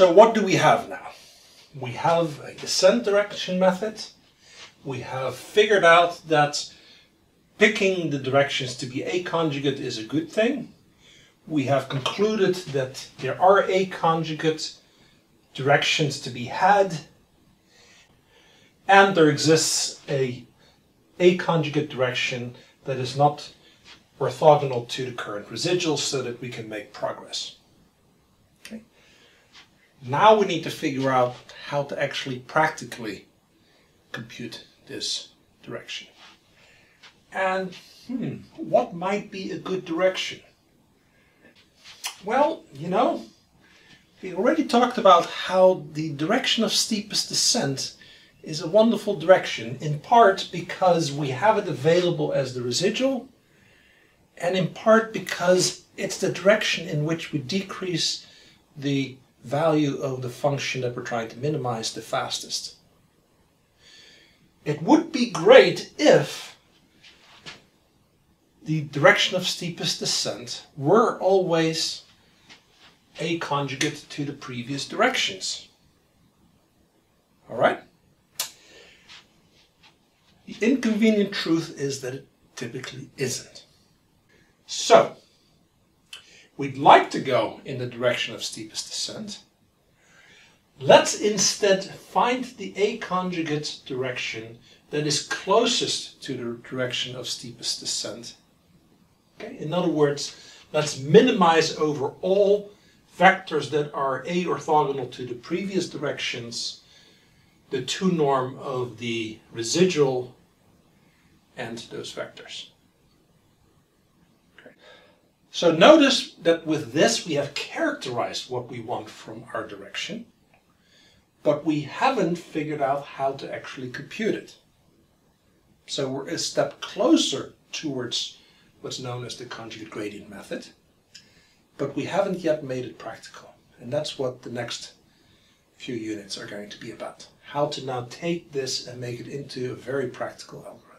So what do we have now? We have a descent direction method. We have figured out that picking the directions to be A conjugate is a good thing. We have concluded that there are A conjugate directions to be had and there exists a A conjugate direction that is not orthogonal to the current residual so that we can make progress. Now we need to figure out how to actually practically compute this direction. And hmm, what might be a good direction? Well, you know, we already talked about how the direction of steepest descent is a wonderful direction, in part because we have it available as the residual, and in part because it's the direction in which we decrease the value of the function that we're trying to minimize the fastest. It would be great if the direction of steepest descent were always A conjugate to the previous directions. All right? The inconvenient truth is that it typically isn't. So, we'd like to go in the direction of steepest descent. Let's instead find the A conjugate direction that is closest to the direction of steepest descent. Okay? In other words, let's minimize over all vectors that are A orthogonal to the previous directions the 2 norm of the residual and those vectors. So notice that with this we have characterized what we want from our direction, but we haven't figured out how to actually compute it. So we're a step closer towards what's known as the conjugate gradient method, but we haven't yet made it practical. And that's what the next few units are going to be about. How to now take this and make it into a very practical algorithm.